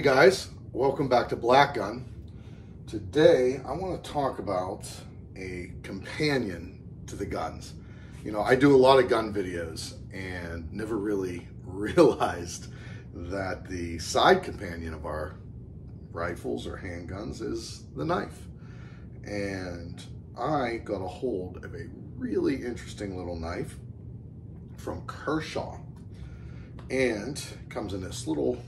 Hey guys, welcome back to Black Gun. Today I want to talk about a companion to the guns. You know, I do a lot of gun videos and never really realized that the side companion of our rifles or handguns is the knife. And I got a hold of a really interesting little knife from Kershaw and comes in this little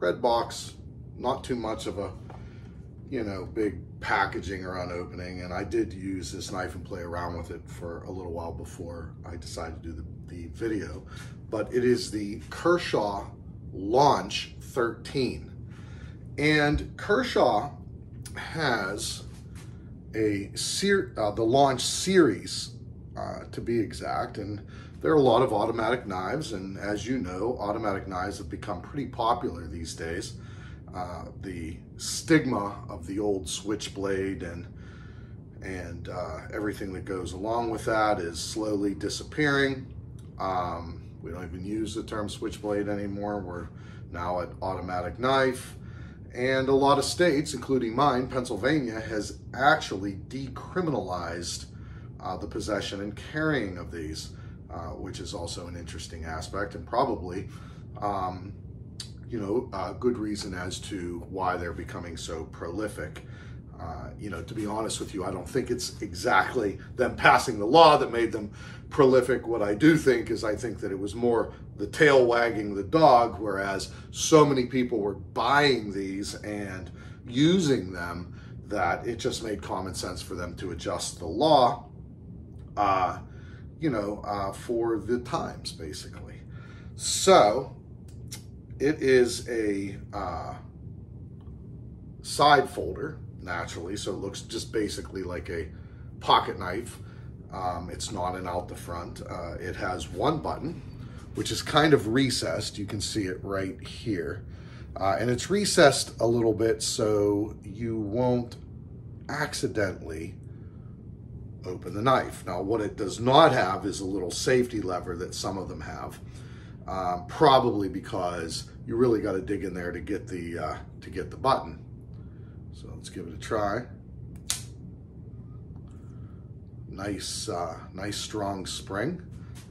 red box, not too much of a, you know, big packaging around opening. And I did use this knife and play around with it for a little while before I decided to do the, the video. But it is the Kershaw Launch 13. And Kershaw has a ser uh, the Launch series, uh, to be exact. And there are a lot of automatic knives, and as you know, automatic knives have become pretty popular these days. Uh, the stigma of the old switchblade and and uh, everything that goes along with that is slowly disappearing. Um, we don't even use the term switchblade anymore. We're now at automatic knife. And a lot of states, including mine, Pennsylvania, has actually decriminalized uh, the possession and carrying of these. Uh, which is also an interesting aspect and probably, um, you know, a good reason as to why they're becoming so prolific. Uh, you know, to be honest with you, I don't think it's exactly them passing the law that made them prolific. What I do think is I think that it was more the tail wagging the dog, whereas so many people were buying these and using them that it just made common sense for them to adjust the law. Uh, you know, uh, for the times, basically. So it is a uh, side folder, naturally, so it looks just basically like a pocket knife. Um, it's not an out the front. Uh, it has one button, which is kind of recessed. You can see it right here. Uh, and it's recessed a little bit so you won't accidentally open the knife. Now, what it does not have is a little safety lever that some of them have, um, probably because you really got to dig in there to get the uh, to get the button. So let's give it a try. Nice, uh, nice strong spring.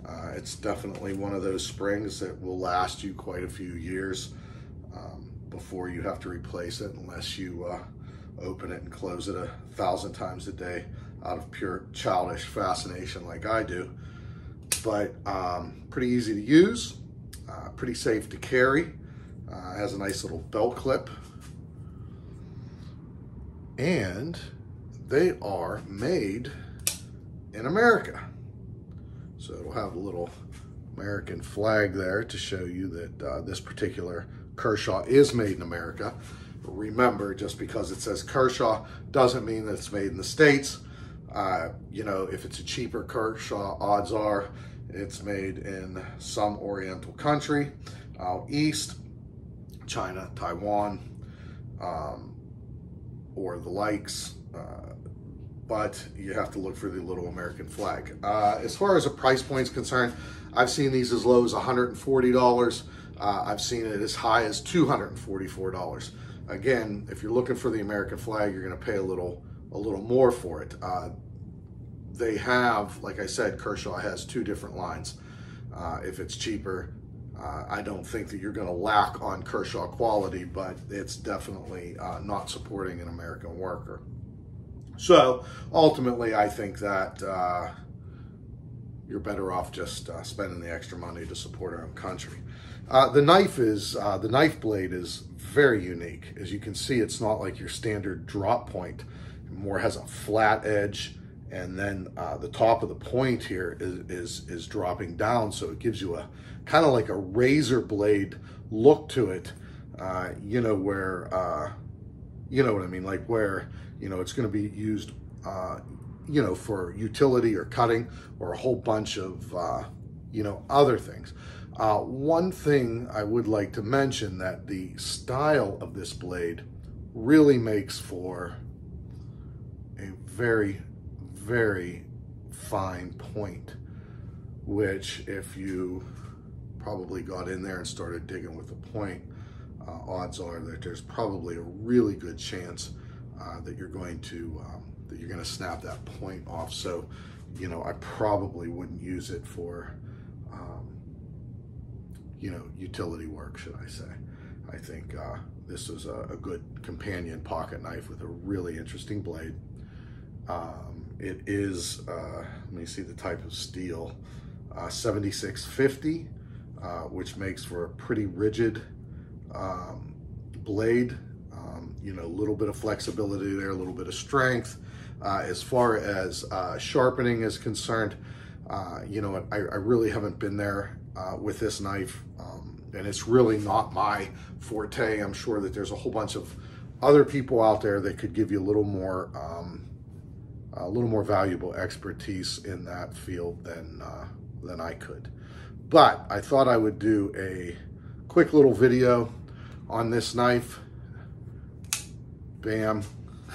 Uh, it's definitely one of those springs that will last you quite a few years um, before you have to replace it, unless you uh, open it and close it a thousand times a day out of pure childish fascination like I do. But um, pretty easy to use, uh, pretty safe to carry. Uh, has a nice little belt clip. And they are made in America. So it'll have a little American flag there to show you that uh, this particular Kershaw is made in America. Remember, just because it says Kershaw doesn't mean that it's made in the States. Uh, you know, if it's a cheaper Kershaw, odds are it's made in some Oriental country out east, China, Taiwan, um, or the likes. Uh, but you have to look for the little American flag. Uh, as far as a price point is concerned, I've seen these as low as $140. Uh, I've seen it as high as $244. Again, if you're looking for the American flag, you're going to pay a little a little more for it. Uh, they have, like I said, Kershaw has two different lines. Uh, if it's cheaper, uh, I don't think that you're going to lack on Kershaw quality, but it's definitely uh, not supporting an American worker. So ultimately, I think that uh, you're better off just uh, spending the extra money to support our own country. the knife is the knife blade is very unique. As you can see, it's not like your standard drop point more has a flat edge and then uh, the top of the point here is, is, is dropping down so it gives you a kind of like a razor blade look to it uh, you know where uh, you know what I mean? Like where you know it's going to be used uh, you know for utility or cutting or a whole bunch of uh, you know other things. Uh, one thing I would like to mention that the style of this blade really makes for a very, very fine point, which if you probably got in there and started digging with the point, uh, odds are that there's probably a really good chance uh, that you're going to um, that you're going to snap that point off. So, you know, I probably wouldn't use it for, um, you know, utility work, should I say. I think uh, this is a, a, good companion pocket knife with a really interesting blade. Um, it is, uh, let me see the type of steel, uh, 7650, uh, which makes for a pretty rigid um, blade. Um, you know, a little bit of flexibility there, a little bit of strength. Uh, as far as uh, sharpening is concerned, you know, I, I, really haven't been there with this knife, um, and it's really not my forte. I'm sure that there's a whole bunch of other people out there that could give you a little more, um, a little more valuable expertise in that field than uh, than I could. But I thought I would do a quick little video on this knife. Bam.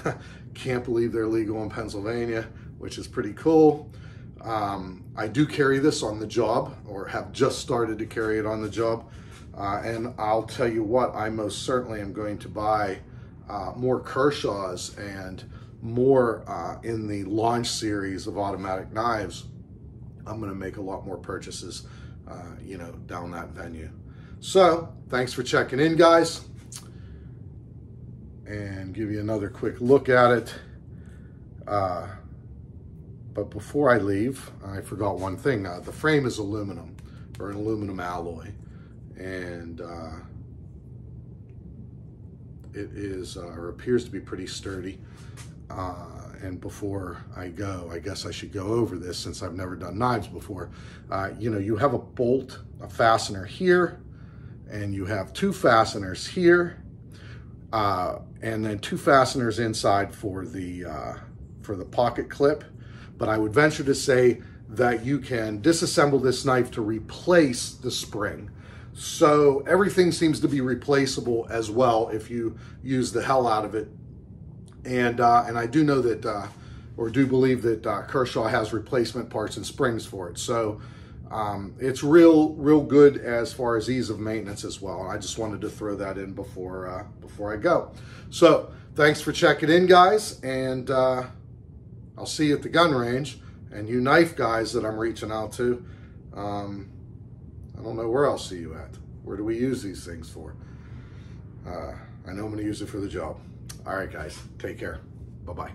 Can't believe they're legal in Pennsylvania, which is pretty cool. Um, I do carry this on the job or have just started to carry it on the job. Uh, and I'll tell you what, I most certainly am going to buy uh, more Kershaws and more uh, in the launch series of automatic knives. I'm going to make a lot more purchases, uh, you know, down that venue. So thanks for checking in, guys and give you another quick look at it. Uh, but before I leave, I forgot one thing. Uh, the frame is aluminum or an aluminum alloy. And uh, it is, uh, or appears to be pretty sturdy. Uh, and before I go, I guess I should go over this since I've never done knives before. Uh, you know, you have a bolt, a fastener here, and you have two fasteners here uh, and then two fasteners inside for the uh, for the pocket clip. But I would venture to say that you can disassemble this knife to replace the spring. So everything seems to be replaceable as well if you use the hell out of it. And uh, and I do know that, uh, or do believe that uh, Kershaw has replacement parts and springs for it. So um, it's real, real good as far as ease of maintenance as well. I just wanted to throw that in before uh, before I go. So thanks for checking in, guys, and uh, I'll see you at the gun range. And you knife guys that I'm reaching out to, um, I don't know where I'll see you at. Where do we use these things for? Uh, I know I'm going to use it for the job. All right, guys, take care. Bye-bye.